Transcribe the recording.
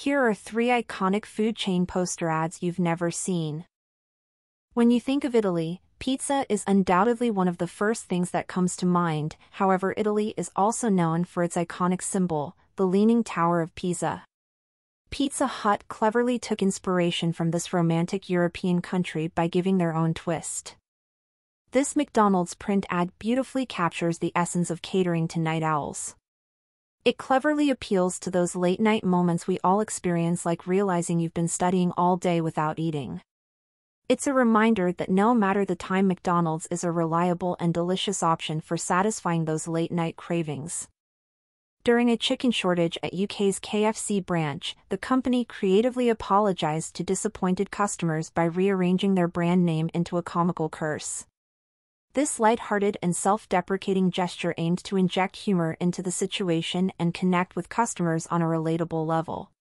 Here are three iconic food chain poster ads you've never seen. When you think of Italy, pizza is undoubtedly one of the first things that comes to mind, however Italy is also known for its iconic symbol, the Leaning Tower of Pisa. Pizza Hut cleverly took inspiration from this romantic European country by giving their own twist. This McDonald's print ad beautifully captures the essence of catering to night owls. It cleverly appeals to those late night moments we all experience like realizing you've been studying all day without eating. It's a reminder that no matter the time McDonald's is a reliable and delicious option for satisfying those late night cravings. During a chicken shortage at UK's KFC branch, the company creatively apologized to disappointed customers by rearranging their brand name into a comical curse. This light-hearted and self-deprecating gesture aimed to inject humor into the situation and connect with customers on a relatable level.